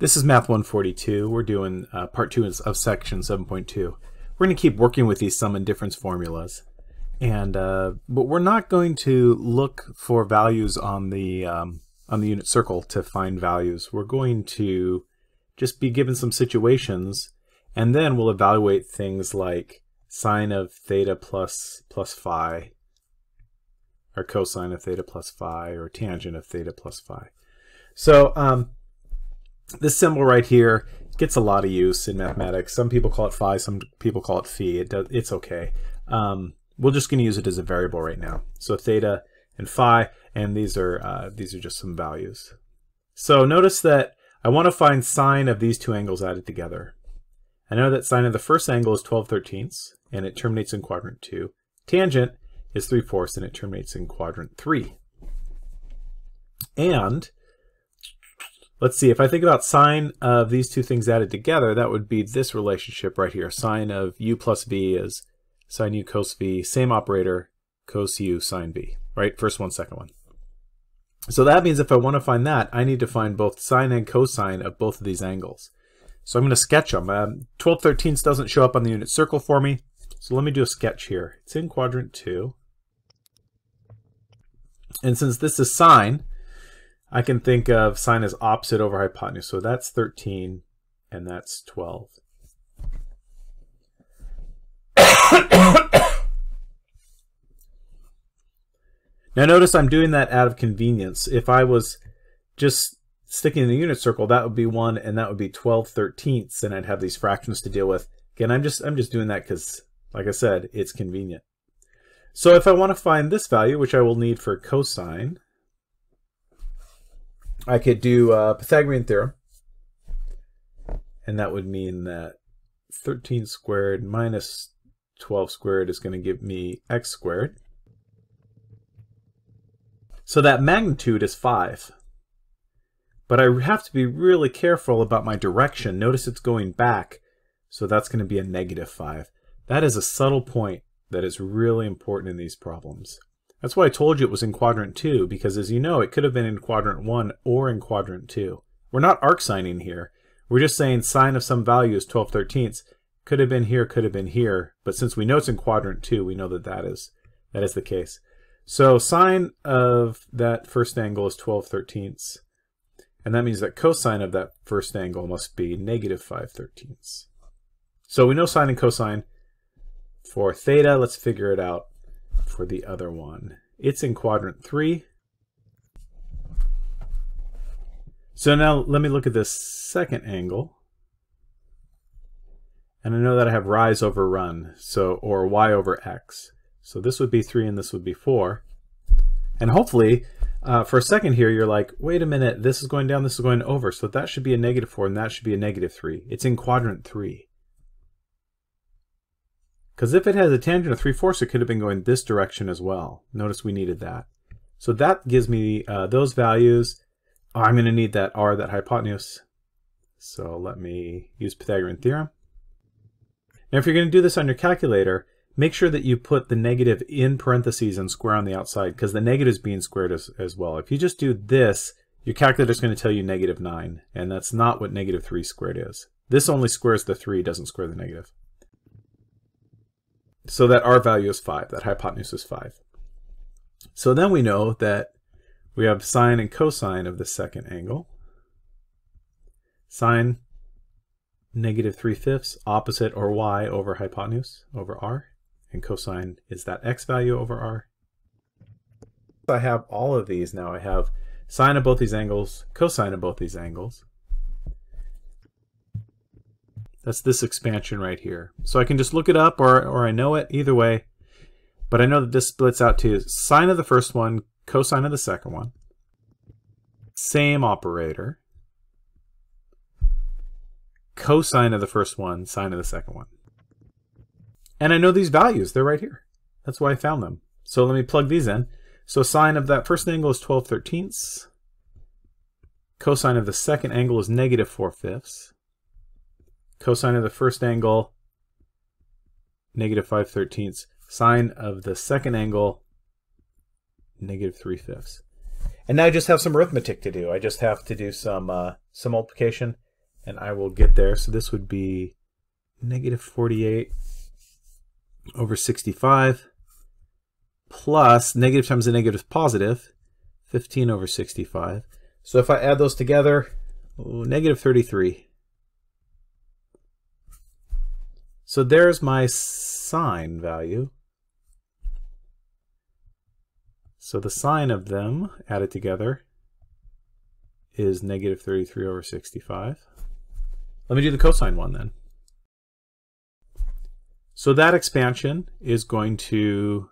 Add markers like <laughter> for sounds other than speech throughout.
This is Math 142. We're doing uh, part two of section 7.2. We're going to keep working with these sum and difference formulas. And uh, but we're not going to look for values on the um, on the unit circle to find values. We're going to just be given some situations, and then we'll evaluate things like sine of theta plus plus phi, or cosine of theta plus phi, or tangent of theta plus phi. So um, this symbol right here gets a lot of use in mathematics. Some people call it phi, some people call it phi. It does, it's okay. Um, we're just going to use it as a variable right now. So theta and phi, and these are uh, these are just some values. So notice that I want to find sine of these two angles added together. I know that sine of the first angle is 12 thirteenths, and it terminates in quadrant 2. Tangent is 3 fourths, and it terminates in quadrant 3. And Let's see, if I think about sine of these two things added together, that would be this relationship right here. Sine of u plus v is sine u cos v, same operator, cos u sine v, right? First one, second one. So that means if I want to find that, I need to find both sine and cosine of both of these angles. So I'm going to sketch them. Um, 12 13ths doesn't show up on the unit circle for me, so let me do a sketch here. It's in quadrant 2. And since this is sine, I can think of sine as opposite over hypotenuse. So that's 13 and that's 12. <coughs> now notice I'm doing that out of convenience. If I was just sticking in the unit circle, that would be 1 and that would be 12 thirteenths and I'd have these fractions to deal with. Again, I'm just I'm just doing that because, like I said, it's convenient. So if I want to find this value, which I will need for cosine, I could do uh, Pythagorean theorem, and that would mean that 13 squared minus 12 squared is going to give me x squared. So that magnitude is 5. But I have to be really careful about my direction. Notice it's going back, so that's going to be a negative 5. That is a subtle point that is really important in these problems. That's why I told you it was in quadrant 2, because as you know, it could have been in quadrant 1 or in quadrant 2. We're not arc signing here. We're just saying sine of some value is 12 thirteenths. Could have been here, could have been here, but since we know it's in quadrant 2, we know that that is, that is the case. So sine of that first angle is 12 thirteenths, and that means that cosine of that first angle must be negative 5 thirteenths. So we know sine and cosine. For theta, let's figure it out for the other one. It's in quadrant 3. So now let me look at this second angle. And I know that I have rise over run, so or y over x. So this would be 3 and this would be 4. And hopefully, uh, for a second here, you're like, wait a minute, this is going down, this is going over. So that should be a negative 4 and that should be a negative 3. It's in quadrant 3. Because if it has a tangent of 3 fourths, it could have been going this direction as well. Notice we needed that. So that gives me uh, those values. Oh, I'm going to need that r, that hypotenuse. So let me use Pythagorean theorem. Now if you're going to do this on your calculator, make sure that you put the negative in parentheses and square on the outside because the negative is being squared as, as well. If you just do this, your calculator is going to tell you negative 9, and that's not what negative 3 squared is. This only squares the 3, doesn't square the negative. So that r value is 5, that hypotenuse is 5. So then we know that we have sine and cosine of the second angle. Sine negative 3 fifths, opposite or y over hypotenuse over r. And cosine is that x value over r. I have all of these now. I have sine of both these angles, cosine of both these angles. That's this expansion right here. So I can just look it up or, or I know it either way. But I know that this splits out to sine of the first one, cosine of the second one. Same operator. Cosine of the first one, sine of the second one. And I know these values. They're right here. That's why I found them. So let me plug these in. So sine of that first angle is 12 thirteenths. Cosine of the second angle is negative 4 fifths cosine of the first angle, negative 5 thirteenths. Sine of the second angle, negative 3 fifths. And now I just have some arithmetic to do. I just have to do some, uh, some multiplication and I will get there. So this would be negative 48 over 65 plus negative times a negative is positive, 15 over 65. So if I add those together, negative 33. So there's my sine value. So the sine of them added together is negative 33 over 65. Let me do the cosine one then. So that expansion is going to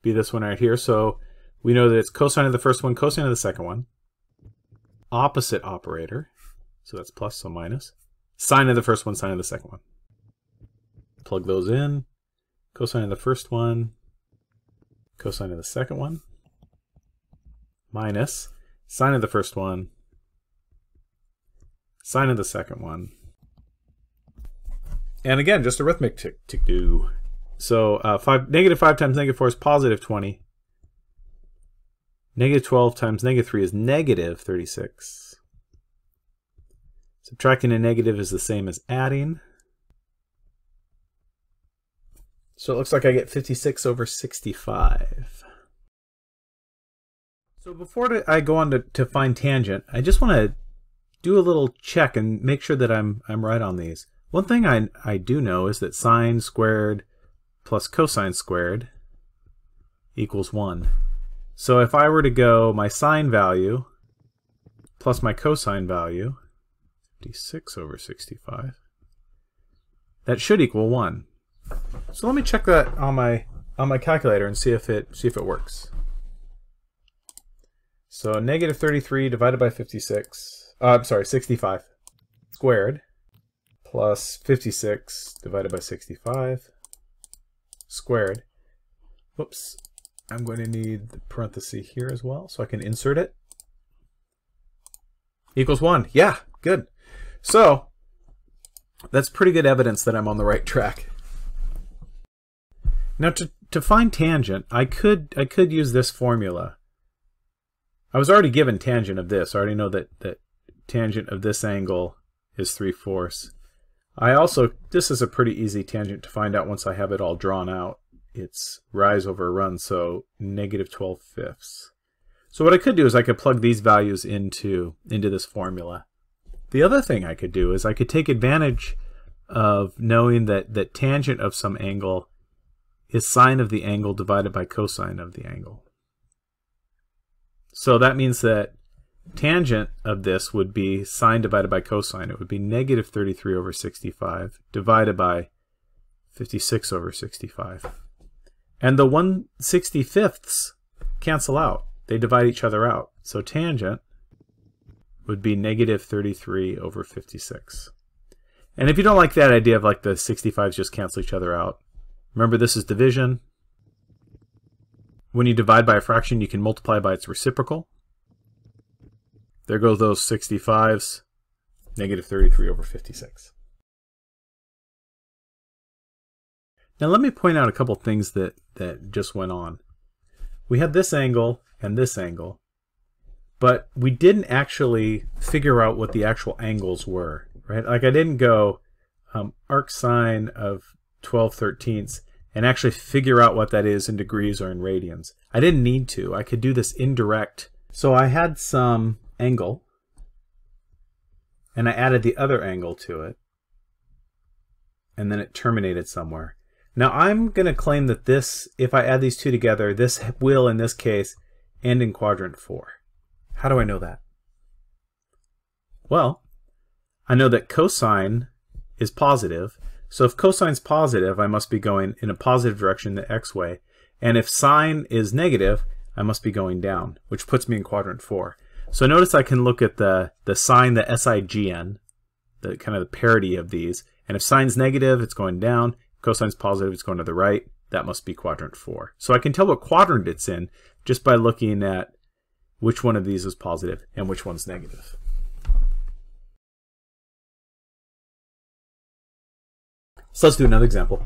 be this one right here. So we know that it's cosine of the first one, cosine of the second one. Opposite operator. So that's plus, so minus. Sine of the first one, sine of the second one. Plug those in. Cosine of the first one, cosine of the second one, minus sine of the first one, sine of the second one. And again, just arithmetic to do. So uh, five, negative 5 times negative 4 is positive 20. Negative 12 times negative 3 is negative 36. Subtracting a negative is the same as adding. So it looks like I get 56 over 65. So before I go on to, to find tangent, I just want to do a little check and make sure that I'm, I'm right on these. One thing I, I do know is that sine squared plus cosine squared equals 1. So if I were to go my sine value plus my cosine value, 56 over 65, that should equal 1. So let me check that on my on my calculator and see if it see if it works. So negative 33 divided by 56, uh, I'm sorry, 65 squared plus 56 divided by 65 squared. Whoops, I'm going to need the parenthesis here as well so I can insert it. Equals 1. Yeah, good. So that's pretty good evidence that I'm on the right track. Now to, to find tangent, I could I could use this formula. I was already given tangent of this. I already know that, that tangent of this angle is 3 fourths. I also, this is a pretty easy tangent to find out once I have it all drawn out. It's rise over run, so negative 12 fifths. So what I could do is I could plug these values into, into this formula. The other thing I could do is I could take advantage of knowing that, that tangent of some angle is sine of the angle divided by cosine of the angle. So that means that tangent of this would be sine divided by cosine. It would be negative 33 over 65 divided by 56 over 65. And the 165ths cancel out. They divide each other out. So tangent would be negative 33 over 56. And if you don't like that idea of like the 65s just cancel each other out, Remember, this is division. When you divide by a fraction, you can multiply by its reciprocal. There go those 65s, negative 33 over 56. Now let me point out a couple things that, that just went on. We had this angle and this angle, but we didn't actually figure out what the actual angles were, right? Like I didn't go um, arc sine of 12 thirteenths and actually figure out what that is in degrees or in radians. I didn't need to. I could do this indirect. So I had some angle, and I added the other angle to it, and then it terminated somewhere. Now I'm going to claim that this, if I add these two together, this will, in this case, end in quadrant 4. How do I know that? Well, I know that cosine is positive, so if cosine's positive, I must be going in a positive direction the x way. And if sine is negative, I must be going down, which puts me in quadrant 4. So notice I can look at the, the sign, the SIGN, the kind of the parity of these. And if sine's negative, it's going down. Cosine's positive, it's going to the right. That must be quadrant 4. So I can tell what quadrant it's in just by looking at which one of these is positive and which one's negative. So let's do another example.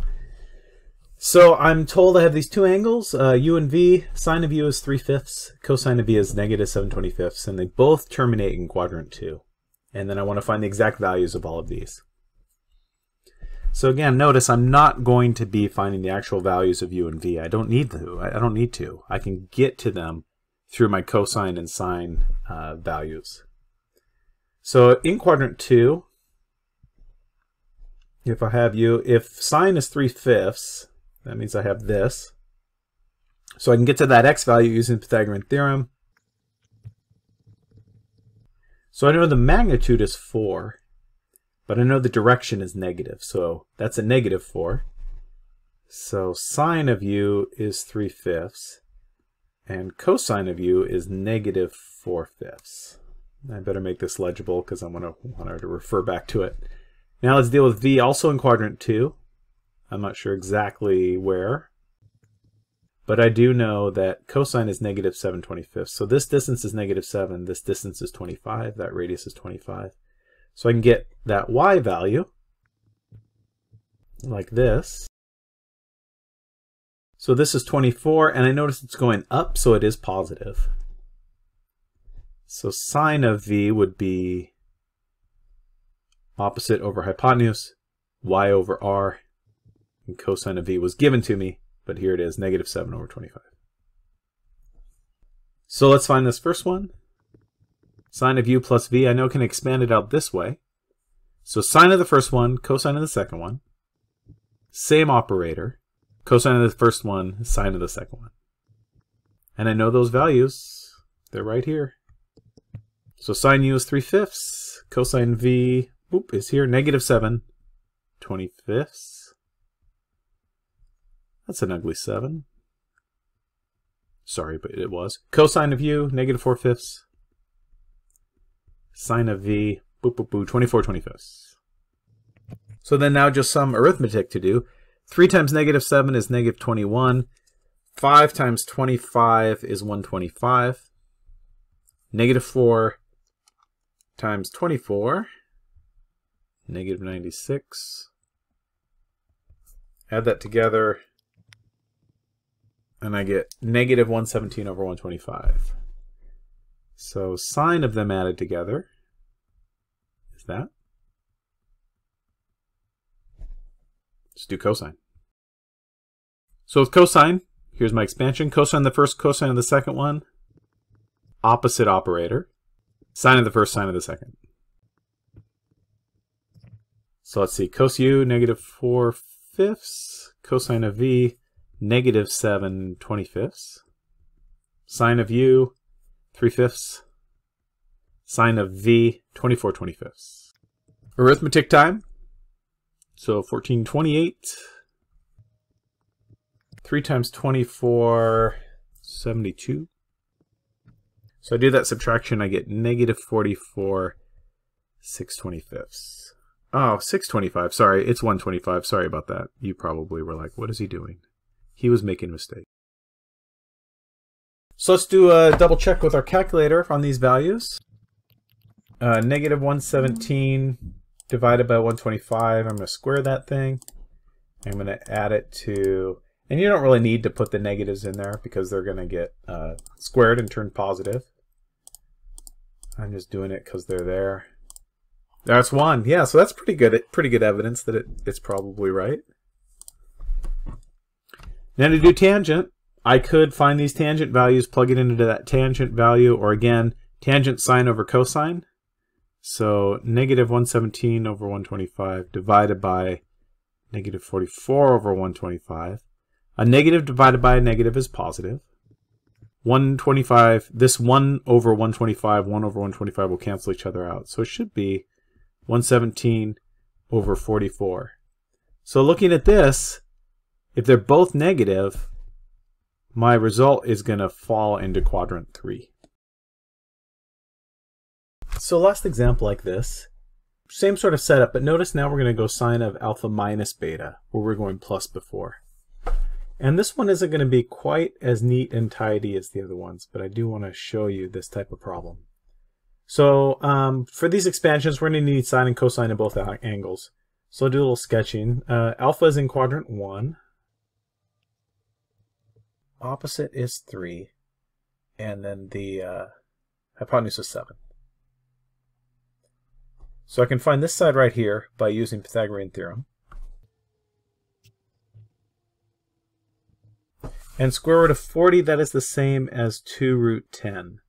So I'm told I have these two angles, uh, u and v. Sine of u is 3 fifths, cosine of v is negative 7 25ths, and they both terminate in quadrant 2. And then I want to find the exact values of all of these. So again, notice I'm not going to be finding the actual values of u and v. I don't need to. I don't need to. I can get to them through my cosine and sine uh, values. So in quadrant 2, if I have u, if sine is 3 fifths, that means I have this. So I can get to that x value using the Pythagorean theorem. So I know the magnitude is 4, but I know the direction is negative. So that's a negative 4. So sine of u is 3 fifths, and cosine of u is negative 4 fifths. I better make this legible because I want to want to refer back to it. Now let's deal with v also in quadrant 2. I'm not sure exactly where. But I do know that cosine is negative 7 25ths. So this distance is negative 7. This distance is 25. That radius is 25. So I can get that y value like this. So this is 24, and I notice it's going up, so it is positive. So sine of v would be opposite over hypotenuse, y over r, and cosine of v was given to me, but here it is, negative 7 over 25. So let's find this first one. Sine of u plus v, I know can expand it out this way. So sine of the first one, cosine of the second one. Same operator. Cosine of the first one, sine of the second one. And I know those values. They're right here. So sine u is 3 fifths. Cosine v oop, is here. Negative 7 25ths. That's an ugly 7. Sorry, but it was. Cosine of u, negative 4 fifths. Sine of v, boop, boop, boop, 24 25ths. So then now just some arithmetic to do. 3 times negative 7 is negative 21. 5 times 25 is 125. Negative 4 times 24, negative 96. Add that together, and I get negative 117 over 125. So sine of them added together is that. Let's do cosine. So with cosine, here's my expansion. Cosine of the first, cosine of the second one. Opposite operator. Sine of the first, sine of the second. So let's see. Cos u, negative 4 fifths. Cosine of v, negative 7 25ths. Sine of u, 3 fifths. Sine of v, 24 25ths. Arithmetic time. So 1428. 3 times 24, 72. So I do that subtraction, I get negative 44 6 25ths. Oh, 625. Sorry, it's 125. Sorry about that. You probably were like, what is he doing? He was making a mistake. So let's do a double check with our calculator on these values. Uh, negative 117 divided by 125. I'm going to square that thing. I'm going to add it to... And you don't really need to put the negatives in there because they're going to get uh, squared and turned positive. I'm just doing it because they're there. That's one. Yeah, so that's pretty good. Pretty good evidence that it, it's probably right. Now to do tangent, I could find these tangent values, plug it into that tangent value, or again, tangent sine over cosine. So negative 117 over 125 divided by negative 44 over 125. A negative divided by a negative is positive. 125, this 1 over 125, 1 over 125 will cancel each other out. So it should be 117 over 44. So looking at this, if they're both negative, my result is going to fall into quadrant 3. So last example like this, same sort of setup, but notice now we're going to go sine of alpha minus beta, where we're going plus before. And this one isn't going to be quite as neat and tidy as the other ones, but I do want to show you this type of problem. So um, for these expansions, we're going to need sine and cosine in both angles. So I'll do a little sketching. Uh, alpha is in quadrant 1 opposite is 3, and then the uh, hypotenuse is 7. So I can find this side right here by using Pythagorean theorem. And square root of 40, that is the same as 2 root 10.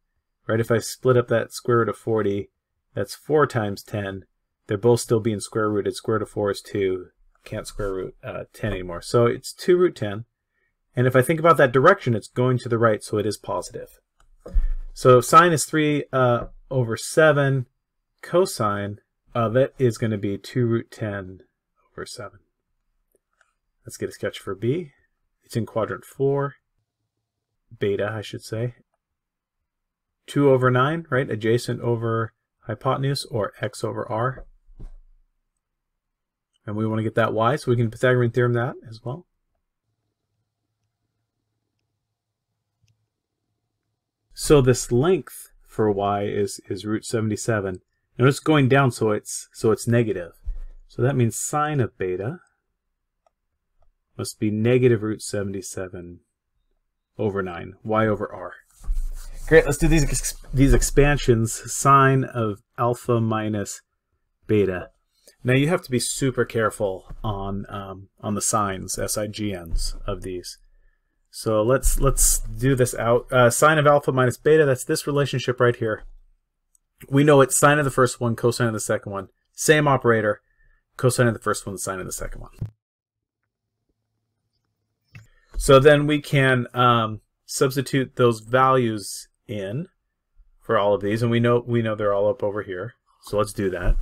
Right, if I split up that square root of 40, that's 4 times 10. They're both still being square rooted. Square root of 4 is 2. Can't square root uh, 10 anymore. So it's 2 root 10. And if I think about that direction, it's going to the right, so it is positive. So sine is 3 uh, over 7. Cosine, of it is going to be 2 root 10 over 7. Let's get a sketch for B. It's in quadrant 4. Beta, I should say. 2 over 9, right? Adjacent over hypotenuse, or x over r. And we want to get that y, so we can Pythagorean theorem that as well. So this length for y is, is root 77. Notice going down so it's so it's negative. So that means sine of beta must be negative root 77 over 9, y over r. Great, let's do these, these expansions. Sine of alpha minus beta. Now you have to be super careful on um, on the signs, SIGNs of these. So let's let's do this out. Uh, sine of alpha minus beta, that's this relationship right here. We know it's sine of the first one, cosine of the second one. Same operator, cosine of the first one, sine of the second one. So then we can um, substitute those values in for all of these, and we know we know they're all up over here. So let's do that.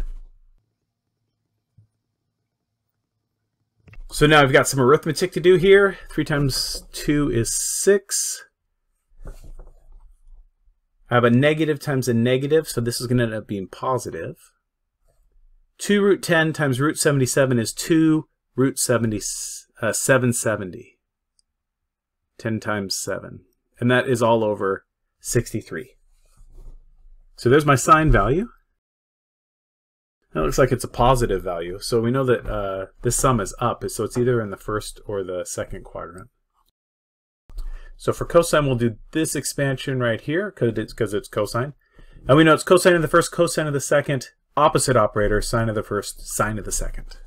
So now I've got some arithmetic to do here. 3 times 2 is 6. I have a negative times a negative, so this is going to end up being positive. 2 root 10 times root 77 is 2 root 70, uh, 770. 10 times 7. And that is all over 63. So there's my sine value. That looks like it's a positive value. So we know that uh, this sum is up, so it's either in the first or the second quadrant. So for cosine, we'll do this expansion right here because it's, cause it's cosine. And we know it's cosine of the first, cosine of the second, opposite operator, sine of the first, sine of the second.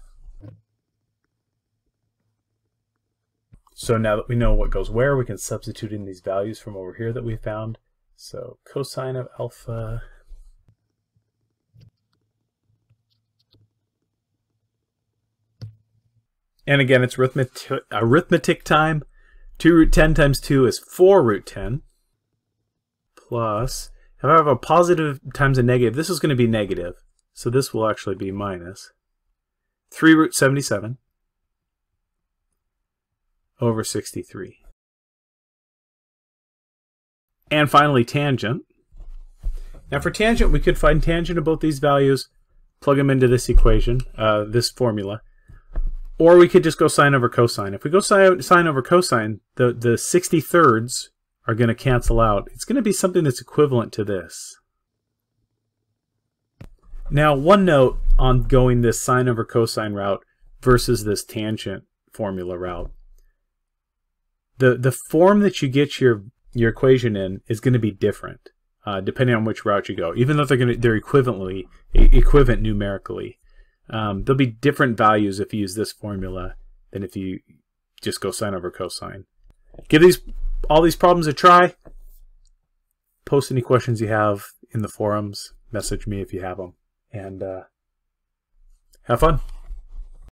So now that we know what goes where, we can substitute in these values from over here that we found. So cosine of alpha And again, it's arithmetic, arithmetic time. 2 root 10 times 2 is 4 root 10. Plus, if I have a positive times a negative, this is going to be negative. So this will actually be minus. 3 root 77 over 63. And finally, tangent. Now for tangent, we could find tangent of both these values, plug them into this equation, uh, this formula. Or we could just go sine over cosine. If we go sine, sine over cosine, the, the 60 thirds are going to cancel out. It's going to be something that's equivalent to this. Now, one note on going this sine over cosine route versus this tangent formula route the the form that you get your your equation in is going to be different uh, depending on which route you go. Even though they're going to they're equivalently equivalent numerically, um, there'll be different values if you use this formula than if you just go sine over cosine. Give these all these problems a try. Post any questions you have in the forums. Message me if you have them, and uh, have fun.